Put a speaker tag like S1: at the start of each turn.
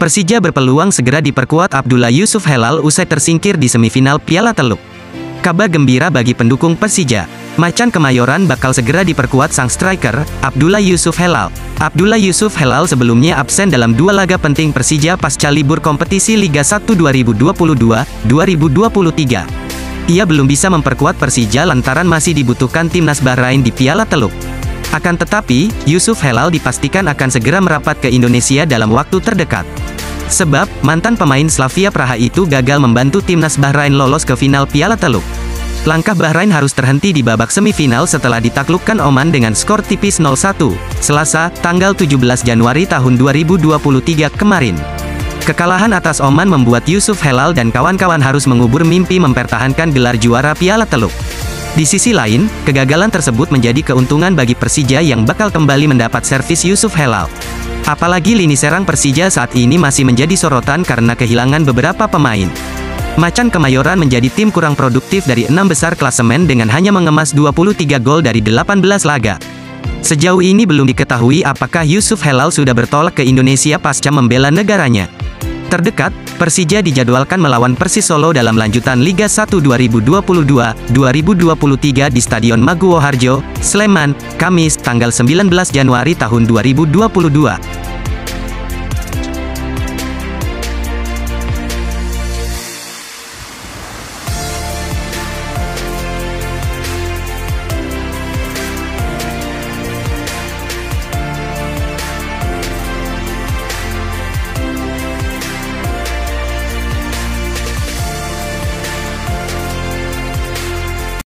S1: Persija berpeluang segera diperkuat Abdullah Yusuf Helal usai tersingkir di semifinal Piala Teluk. Kabar gembira bagi pendukung Persija. Macan Kemayoran bakal segera diperkuat sang striker, Abdullah Yusuf Helal. Abdullah Yusuf Helal sebelumnya absen dalam dua laga penting Persija pasca libur kompetisi Liga 1 2022-2023. Ia belum bisa memperkuat Persija lantaran masih dibutuhkan timnas Bahrain di Piala Teluk. Akan tetapi, Yusuf Helal dipastikan akan segera merapat ke Indonesia dalam waktu terdekat. Sebab, mantan pemain Slavia Praha itu gagal membantu timnas Bahrain lolos ke final Piala Teluk. Langkah Bahrain harus terhenti di babak semifinal setelah ditaklukkan Oman dengan skor tipis 0-1, Selasa, tanggal 17 Januari tahun 2023 kemarin. Kekalahan atas Oman membuat Yusuf Helal dan kawan-kawan harus mengubur mimpi mempertahankan gelar juara Piala Teluk. Di sisi lain, kegagalan tersebut menjadi keuntungan bagi Persija yang bakal kembali mendapat servis Yusuf Helal. Apalagi lini serang Persija saat ini masih menjadi sorotan karena kehilangan beberapa pemain. Macan Kemayoran menjadi tim kurang produktif dari enam besar klasemen dengan hanya mengemas 23 gol dari 18 laga. Sejauh ini belum diketahui apakah Yusuf Helal sudah bertolak ke Indonesia pasca membela negaranya. Terdekat, Persija dijadwalkan melawan Persis Solo dalam lanjutan Liga 1 2022-2023 di Stadion Maguwo Harjo, Sleman, Kamis, tanggal 19 Januari tahun 2022.